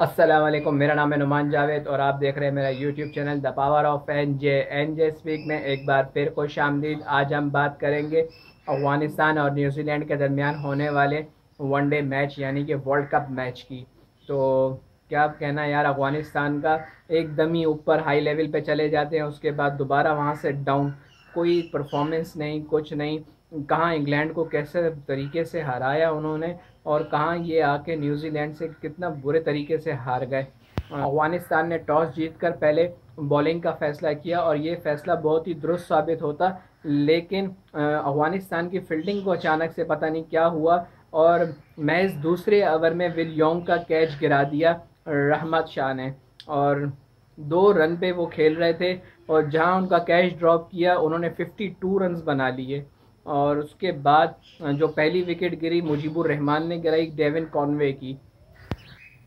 वालेकुम मेरा नाम है नुमान जावेद और आप देख रहे हैं मेरा YouTube channel the power of N J N J speak में एक बार फिर खुश आमदीद। आज हम बात करेंगे अफ़गानिस्तान और न्यूजीलैंड के दरमियान होने वाले वनडे मैच यानी कि वर्ल्ड कप मैच की। तो क्या कहना यार, अफ़गानिस्तान का एकदम ही ऊपर हाई लेवल पे चले जाते हैं, उसके बाद दोबारा वहाँ से डाउन कोई परफॉर्मेंस नहीं, कुछ नहीं। कहाँ इंग्लैंड को कैसे तरीके से हराया उन्होंने? और कहाँ ये आके न्यूजीलैंड से कितना बुरे तरीके से हार गए। अफ़गानिस्तान ने टॉस जीत कर पहले बॉलिंग का फ़ैसला किया और ये फ़ैसला बहुत ही दुरुस्त साबित होता लेकिन अफ़गानिस्तान की फील्डिंग को अचानक से पता नहीं क्या हुआ और मैच दूसरे ओवर में विल योंग का कैच गिरा दिया रहमत शाह ने और दो रन पे वो खेल रहे थे और जहाँ उनका कैच ड्रॉप किया उन्होंने 52 रन्स बना लिए। और उसके बाद जो पहली विकेट गिरी मुजीबुर रहमान ने गिराई डेविन कॉनवे की।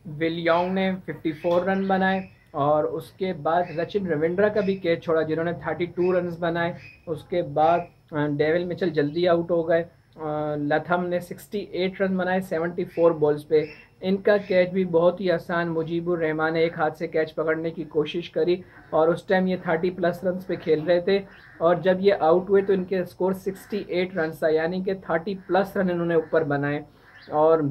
विलियोंग ने 54 रन बनाए और उसके बाद रचिन रविंद्रा का भी कैच छोड़ा, जिन्होंने 32 रन बनाए। उसके बाद डेविल मिचल जल्दी आउट हो गए। लथम ने 68 रन बनाए 74 बॉल्स पे। इनका कैच भी बहुत ही आसान, मुजीबुर रहमान ने एक हाथ से कैच पकड़ने की कोशिश करी और उस टाइम ये 30 प्लस रन पे खेल रहे थे और जब ये आउट हुए तो इनके स्कोर 68 रन था, यानी कि 30 प्लस रन इन्होंने ऊपर बनाए। और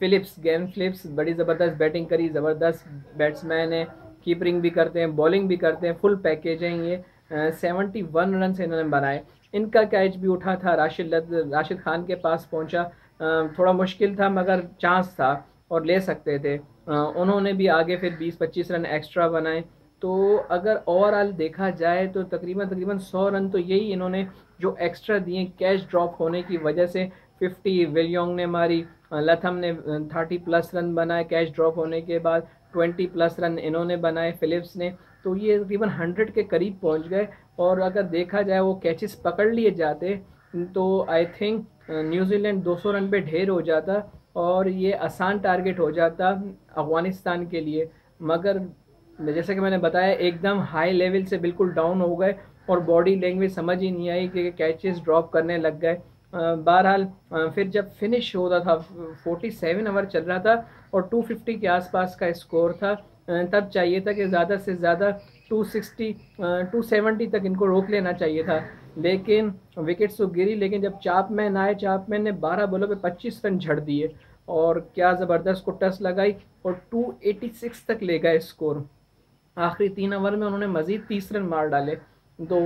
फिलिप्स गेम फिलिप्स बड़ी ज़बरदस्त बैटिंग करी, ज़बरदस्त बैट्समैन है कीपरिंग भी करते हैं बॉलिंग भी करते हैं फुल पैकेज हैं ये। सेवेंटी वन रन इन्होंने बनाए। इनका कैच भी उठा था, राशिद राशिद खान के पास पहुँचा। थोड़ा मुश्किल था, मगर चांस था और ले सकते थे। उन्होंने भी आगे फिर 20-25 रन एक्स्ट्रा बनाए। तो अगर ओवरऑल देखा जाए तो तकरीबन तकरीबन 100 रन तो यही इन्होंने जो एक्स्ट्रा दिए कैश ड्रॉप होने की वजह से 50 विलियोंग ने मारी लथम ने 30 प्लस रन बनाए कैश ड्रॉप होने के बाद 20 प्लस रन इन्होंने बनाए फिलिप्स ने। तो ये तकरीबन 100 के करीब पहुँच गए। और अगर देखा जाए वो कैचेस पकड़ लिए जाते तो आई थिंक न्यूजीलैंड 200 रन पे ढेर हो जाता और ये आसान टारगेट हो जाता अफ़गानिस्तान के लिए। मगर जैसे कि मैंने बताया, एकदम हाई लेवल से बिल्कुल डाउन हो गए और बॉडी लैंग्वेज समझ ही नहीं आई कि कैचेस ड्रॉप करने लग गए। बहरहाल फिर जब फिनिश होता था 47 ओवर चल रहा था और 250 के आसपास का स्कोर था तब चाहिए था कि ज़्यादा से ज़्यादा 260 270 तक इनको रोक लेना चाहिए था। लेकिन विकेट्स तो गिरी, लेकिन जब चापमैन आए चापमैन ने 12 बॉलों पे 25 रन झड़ दिए और क्या ज़बरदस्त को टस लगाई और 286 तक ले गए स्कोर। आखिरी तीन ओवर में उन्होंने मज़ीद तीस रन मार डाले। तो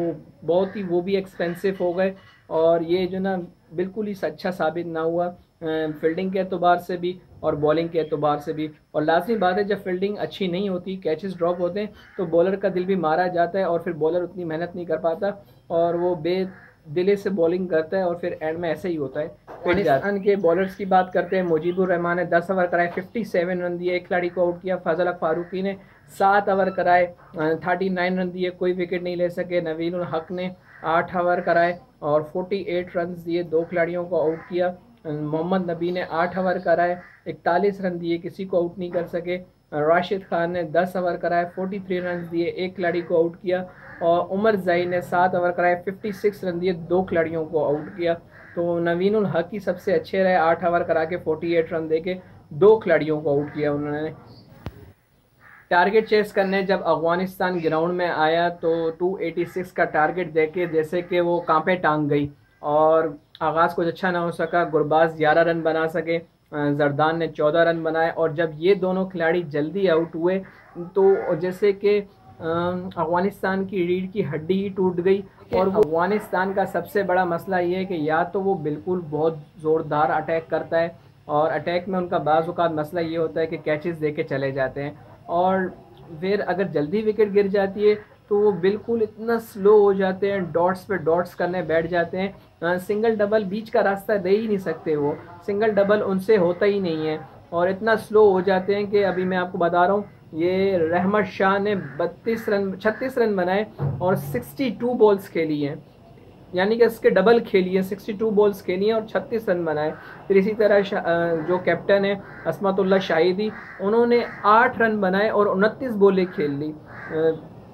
बहुत ही, वो भी एक्सपेंसिव हो गए और ये जो ना, बिल्कुल ही अच्छा साबित ना हुआ। फील्डिंग के अतबार से भी और बॉलिंग के अतबार से भी। और लाजमी बात है जब फील्डिंग अच्छी नहीं होती कैचेस ड्रॉप होते हैं तो बॉलर का दिल भी मारा जाता है और फिर बॉलर उतनी मेहनत नहीं कर पाता और वो बे दिले से बॉलिंग करता है और फिर एंड में ऐसे ही होता है। पाकिस्तान के बॉलर्स की बात करते हैं मुजीबुर रहमान ने दस ओवर कराए फिफ्टी सेवन रन दिए एक खिलाड़ी को आउट किया फजल फारूकी ने सात ओवर कराए थर्टी नाइन रन दिए कोई विकेट नहीं ले सके नवीन हक ने आठ ओवर कराए और फोर्टी एट रन दिए दो खिलाड़ियों को आउट किया। मोहम्मद नबी ने आठ ओवर कराए, इकतालीस रन दिए, किसी को आउट नहीं कर सके। राशिद खान ने दस ओवर कराए फोर्टी थ्री रन दिए, एक खिलाड़ी को आउट किया। और उमर जई ने सात ओवर कराए फिफ्टी सिक्स रन दिए, दो खिलाड़ियों को आउट किया। तो नवीन उल हक ही सबसे अच्छे रहे, आठ ओवर करा के फोर्टी एट रन दे के दो खिलाड़ियों को आउट किया उन्होंने। टारगेट चेस करने जब अफ़गानिस्तान ग्राउंड में आया तो 286 का टारगेट देके जैसे कि वो कांपे टांग गई। और आगाज़ कुछ अच्छा ना हो सका गुरबाज ग्यारह रन बना सके जरदान ने चौदह रन बनाए और जब ये दोनों खिलाड़ी जल्दी आउट हुए तो जैसे कि अफ़गानिस्तान की रीढ़ की हड्डी ही टूट गई और अफ़गानिस्तान का सबसे बड़ा मसला ये है कि या तो वो बिल्कुल बहुत ज़ोरदार अटैक करता है और अटैक में उनका बाज़ात मसला ये होता है कि कैचेस दे के चले जाते हैं और फिर अगर जल्दी विकेट गिर जाती है तो वो बिल्कुल इतना स्लो हो जाते हैं डॉट्स पे डॉट्स करने बैठ जाते हैं। सिंगल डबल बीच का रास्ता दे ही नहीं सकते वो। सिंगल डबल उनसे होता ही नहीं है। और इतना स्लो हो जाते हैं कि अभी मैं आपको बता रहा हूँ, ये रहमत शाह ने 32 रन 36 रन बनाए और 62 बॉल्स खेली हैं। यानी कि इसके डबल खेली है 62 बॉल्स खेली हैं और 36 रन बनाए। फिर इसी तरह जो कैप्टन है असमतुल्ला शाहिदी, उन्होंने 8 रन बनाए और उनतीस बॉलें खेल ली।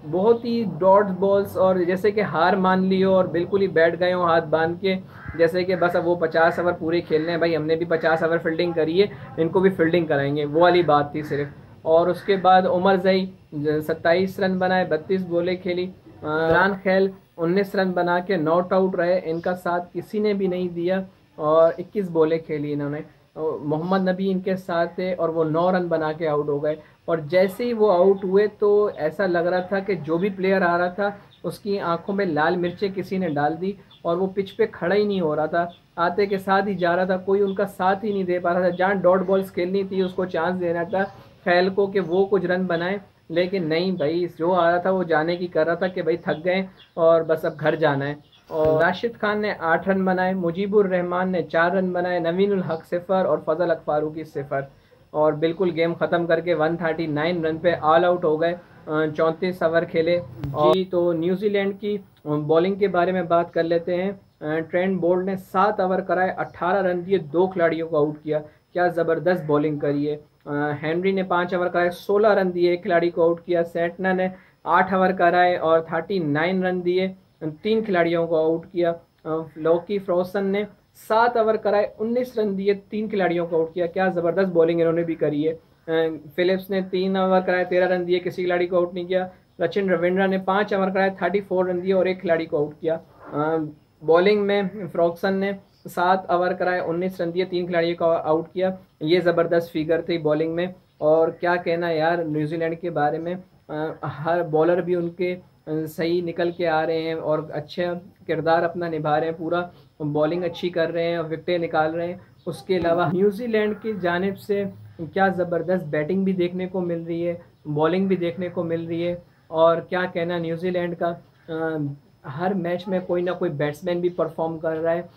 बहुत ही डॉट बॉल्स और जैसे कि हार मान ली हो और बिल्कुल ही बैठ गए हो हाथ बाँध के, जैसे कि बस अब वो पचास ओवर पूरे खेलने हैं भाई, हमने भी पचास ओवर फील्डिंग करी है, इनको भी फील्डिंग कराएँगे, वो वाली बात थी सिर्फ़। और उसके बाद उमर जई सत्ताईस रन बनाए, बत्तीस बोले खेली। रान खेल, उन्नीस रन बना के नॉट आउट रहे, इनका साथ किसी ने भी नहीं दिया और इक्कीस बोले खेली इन्होंने। मोहम्मद नबी इनके साथ थे और वो नौ रन बना के आउट हो गए। और जैसे ही वो आउट हुए तो ऐसा लग रहा था कि जो भी प्लेयर आ रहा था, उसकी आँखों में लाल मिर्चें किसी ने डाल दी और वो पिच पे खड़ा ही नहीं हो रहा था। आते के साथ ही जा रहा था, कोई उनका साथ ही नहीं दे पा रहा था। जहाँ डॉट बॉल्स खेलनी थी, उसको चांस देना था खैल को कि वो कुछ रन बनाए। लेकिन नहीं भाई, जो आ रहा था वो जाने की कर रहा था कि भाई थक गए और बस अब घर जाना है। और राशिद खान ने आठ रन बनाए मुजीबुर रहमान ने चार रन बनाए नवीन हक सिफर और फजल अक फारूकी सिफर। और बिल्कुल गेम ख़त्म करके 139 रन पे ऑल आउट हो गए चौंतीस ओवर खेले। जी। तो न्यूजीलैंड की बॉलिंग के बारे में बात कर लेते हैं। ट्रेंड बोल्ड ने सात ओवर कराए 18 रन दिए दो खिलाड़ियों को आउट किया। क्या ज़बरदस्त बॉलिंग करी है। हेनरी ने पाँच ओवर कराए 16 रन दिए एक खिलाड़ी को आउट किया। सेटना ने आठ ओवर कराए और 39 रन दिए। तीन खिलाड़ियों को आउट किया। लौकी फ्रोसन ने सात ओवर कराए, उन्नीस रन दिए, तीन खिलाड़ियों को आउट किया। क्या ज़बरदस्त बॉलिंग इन्होंने भी करी है। फिलिप्स ने तीन ओवर कराए, तेरह रन दिए, किसी खिलाड़ी को आउट नहीं किया। रचिन रविंद्रा ने पाँच ओवर कराए, थर्टी फोर रन दिए और एक खिलाड़ी को आउट किया। बॉलिंग में फ्रॉक्सन ने सात ओवर कराए, उन्नीस रन दिए, तीन खिलाड़ियों को आउट किया। ये ज़बरदस्त फिगर थी बॉलिंग में। और क्या कहना यार न्यूजीलैंड के बारे में? हर बॉलर भी उनके सही निकल के आ रहे हैं और अच्छे किरदार अपना निभा रहे हैं, पूरा बॉलिंग अच्छी कर रहे हैं और विकटें निकाल रहे हैं। उसके अलावा न्यूजीलैंड की जानब से क्या ज़बरदस्त बैटिंग भी देखने को मिल रही है बॉलिंग भी देखने को मिल रही है और क्या कहना न्यूजीलैंड का? हर मैच में कोई ना कोई बैट्समैन भी परफॉर्म कर रहा है।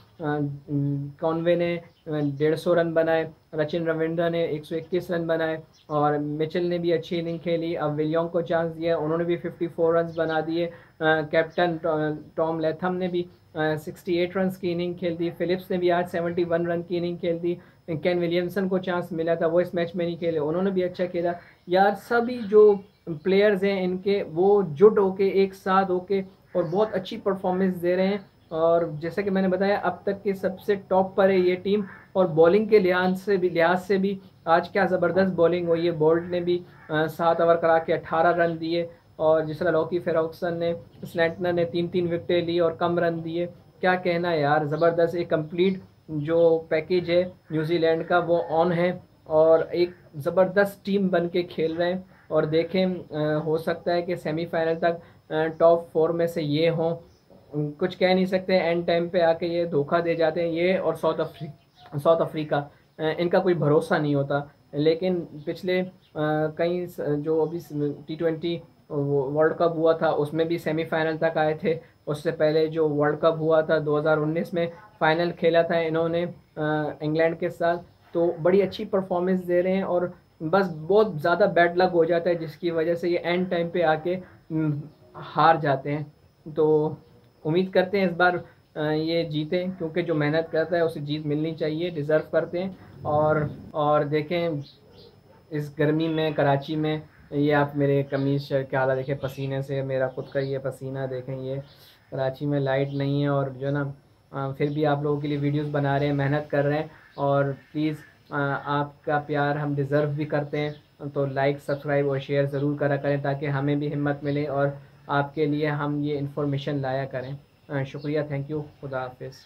कॉन्वे ने डेढ़ सौ रन बनाए, रचिन रविंद्र ने 121 रन बनाए और मिचल ने भी अच्छी इनिंग खेली। अब विलियम को चांस दिया उन्होंने भी 54 रन बना दिए। कैप्टन टॉम लेथम ने भी सिक्सटी एट रन की इनिंग खेल दी। फिलिप्स ने भी आज सेवेंटी वन रन की इनिंग खेल दी। कैन विलियमसन को चांस मिला था, वो इस मैच में नहीं खेले, उन्होंने भी अच्छा खेला। यार, सभी जो प्लेयर्स हैं इनके, वो जुट होके, एक साथ होके और बहुत अच्छी परफॉर्मेंस दे रहे हैं। और जैसा कि मैंने बताया, अब तक के सबसे टॉप पर है ये टीम और बॉलिंग के लिहाज से भी, लिहाज से भी आज क्या ज़बरदस्त बॉलिंग हुई है। बोल्ट ने भी सात ओवर करा के अट्ठारह रन दिए। और जिस तरह लॉकी फेरोक्सन ने स्लैंटनर ने तीन तीन विकटें ली और कम रन दिए। क्या कहना है यार? ज़बरदस्त एक कंप्लीट जो पैकेज है न्यूजीलैंड का, वो ऑन है। और एक ज़बरदस्त टीम बन के खेल रहे हैं। और देखें हो सकता है कि सेमीफाइनल तक टॉप फोर में से ये हों। कुछ कह नहीं सकते एंड टाइम पे आके ये धोखा दे जाते हैं, ये और साउथ अफ्रीका साउथ अफ्रीका इनका कोई भरोसा नहीं होता। लेकिन पिछले कई जो अभी टी ट्वेंटी वर्ल्ड कप हुआ था, उसमें भी सेमीफाइनल तक आए थे। उससे पहले जो वर्ल्ड कप हुआ था 2019 में फ़ाइनल खेला था इन्होंने इंग्लैंड के साथ। तो बड़ी अच्छी परफॉर्मेंस दे रहे हैं और बस बहुत ज़्यादा बैड लक हो जाता है, जिसकी वजह से ये एंड टाइम पे आके हार जाते हैं। तो उम्मीद करते हैं इस बार ये जीतें, क्योंकि जो मेहनत करता है, उसे जीत मिलनी चाहिए डिज़र्व करते हैं। और और देखें, इस गर्मी में, कराची में, ये आप मेरे कमीज़ शर्ट के हालत देखें, पसीने से मेरा खुद का ये पसीना देखें, ये कराची में लाइट नहीं है और जो ना फिर भी आप लोगों के लिए वीडियोस बना रहे हैं, मेहनत कर रहे हैं। और प्लीज़ आपका प्यार हम डिज़र्व भी करते हैं तो लाइक सब्सक्राइब और शेयर ज़रूर करा करें ताकि हमें भी हिम्मत मिले और आपके लिए हम ये इन्फॉर्मेशन लाया करें। शुक्रिया थैंक यू खुदा हाफिज़।